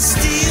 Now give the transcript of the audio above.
steal.